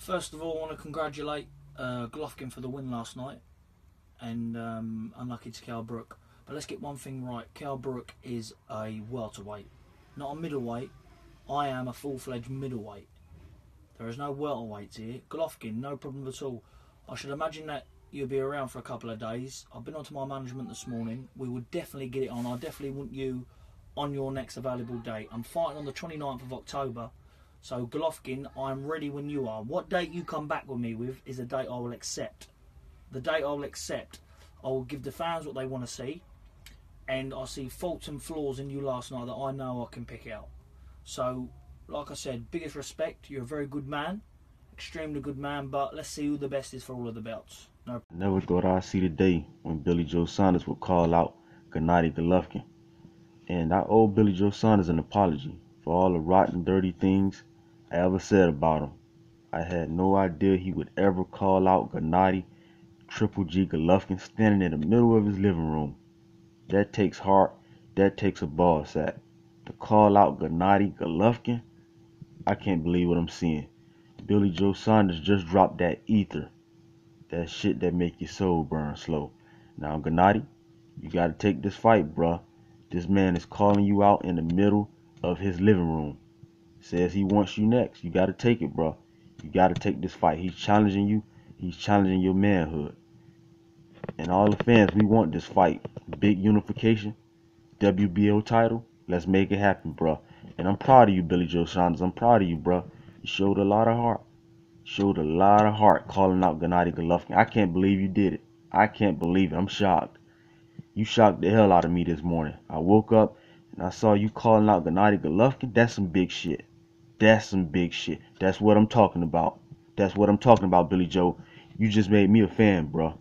First of all, I want to congratulate uh, Golovkin for the win last night, and um, unlucky to Kell Brook. But let's get one thing right: Kell Brook is a welterweight, not a middleweight. I am a full-fledged middleweight. There is no welterweights here. Golovkin, no problem at all. I should imagine that you'll be around for a couple of days. I've been onto my management this morning. We would definitely get it on. I definitely want you on your next available date. I'm fighting on the 29th of October. So Golovkin, I'm ready when you are. What date you come back with me with is a date I will accept. The date I will accept. I will give the fans what they want to see. And I see faults and flaws in you last night that I know I can pick out. So, like I said, biggest respect. You're a very good man. Extremely good man. But let's see who the best is for all of the belts. No Never thought I'd see the day when Billy Joe Saunders would call out Gennady Golovkin. And I owe Billy Joe Saunders an apology for all the rotten, dirty things I ever said about him. I had no idea he would ever call out Gennady Triple G Golovkin standing in the middle of his living room. That takes heart. That takes a ball sack. To call out Gennady Golovkin, I can't believe what I'm seeing. Billy Joe Saunders just dropped that ether. That shit that make your soul burn slow. Now, Gennady, you gotta take this fight, bruh. This man is calling you out in the middle of his living room. Says he wants you next. You gotta take it, bruh. You gotta take this fight. He's challenging you. He's challenging your manhood. And all the fans, we want this fight. Big unification. WBO title. Let's make it happen, bruh. And I'm proud of you, Billy Joe Saunders. I'm proud of you, bruh. You showed a lot of heart. Showed a lot of heart calling out Gennady Golovkin. I can't believe you did it. I can't believe it. I'm shocked. You shocked the hell out of me this morning. I woke up and I saw you calling out Gennady Golovkin. That's some big shit. That's some big shit. That's what I'm talking about. That's what I'm talking about, Billy Joe. You just made me a fan, bruh.